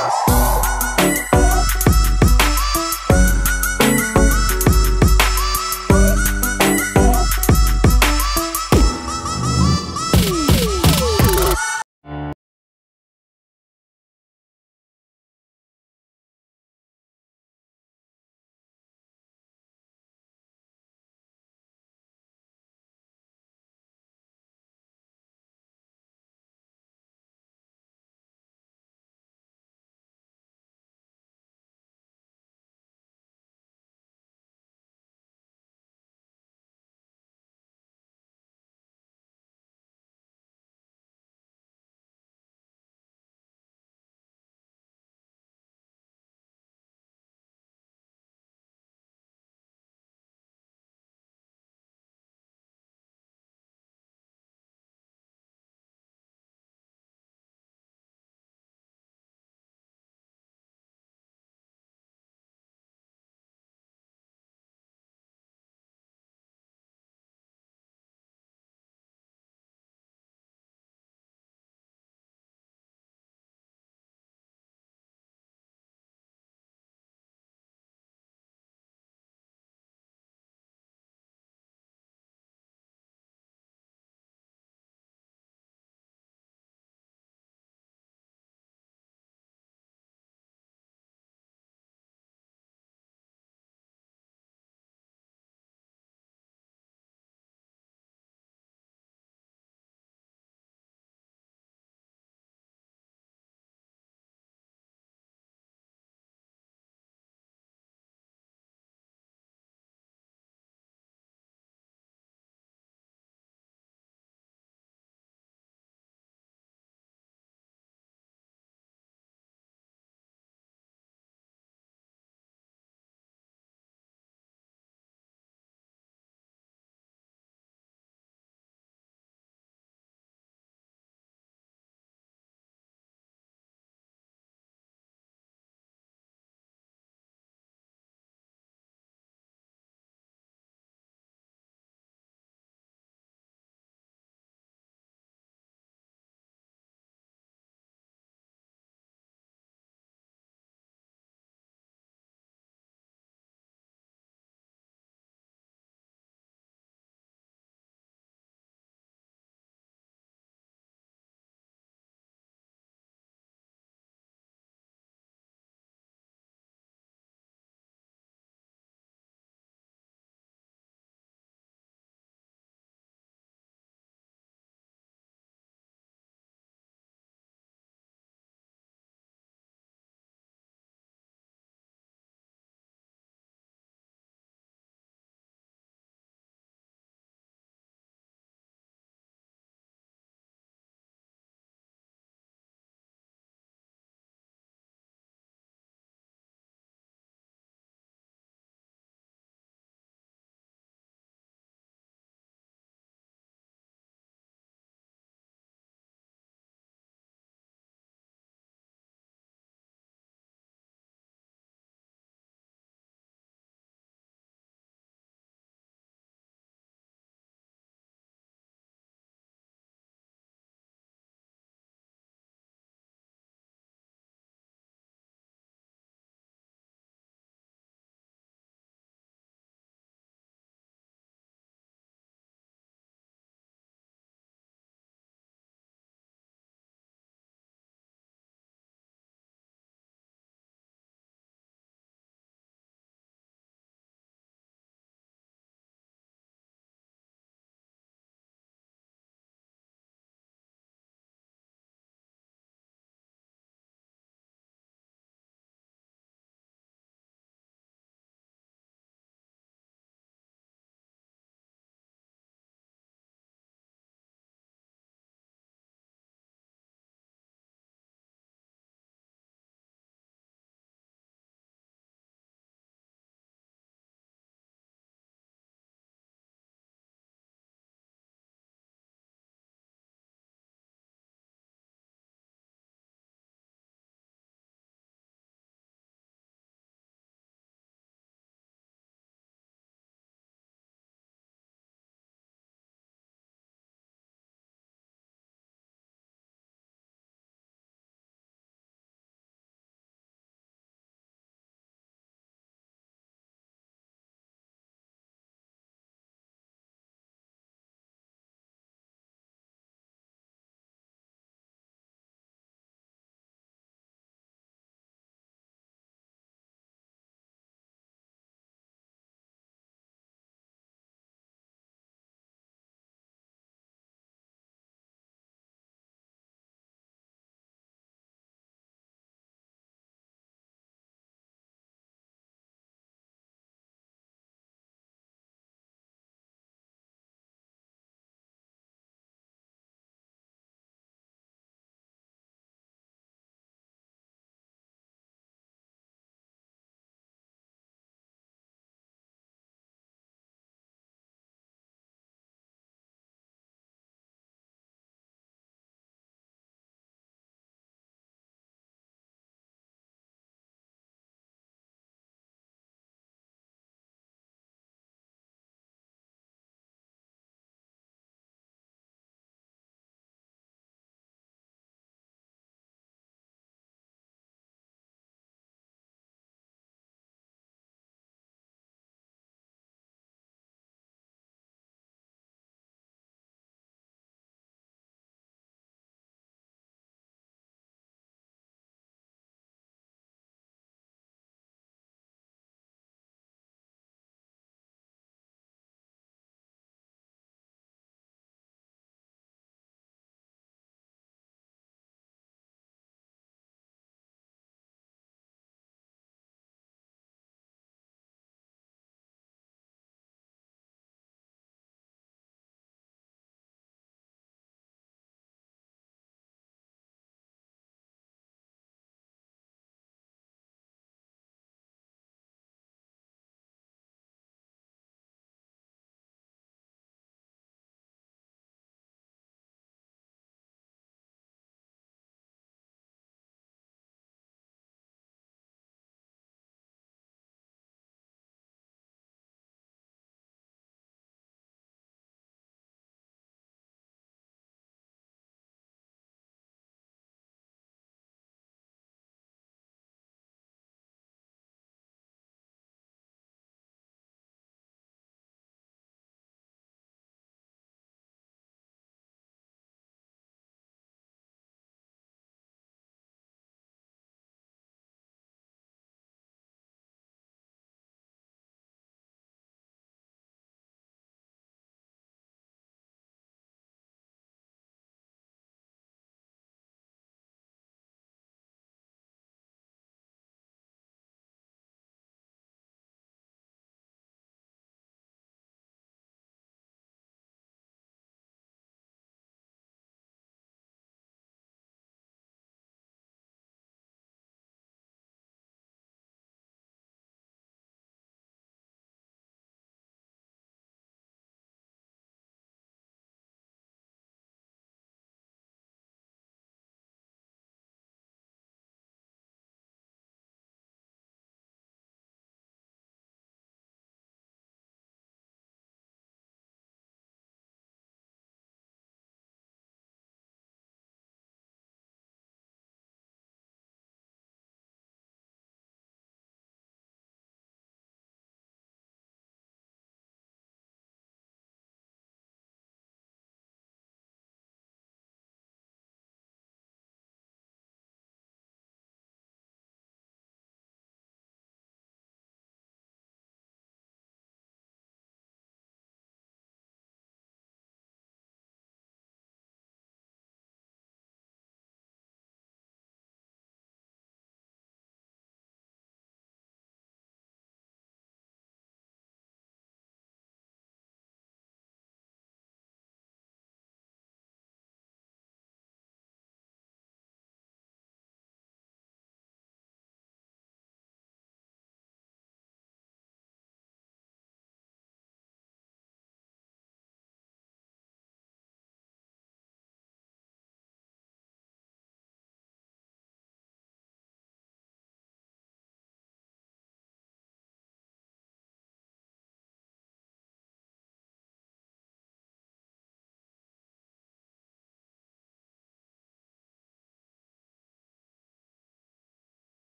Podcast.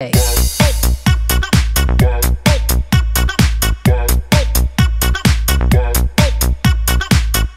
Hey.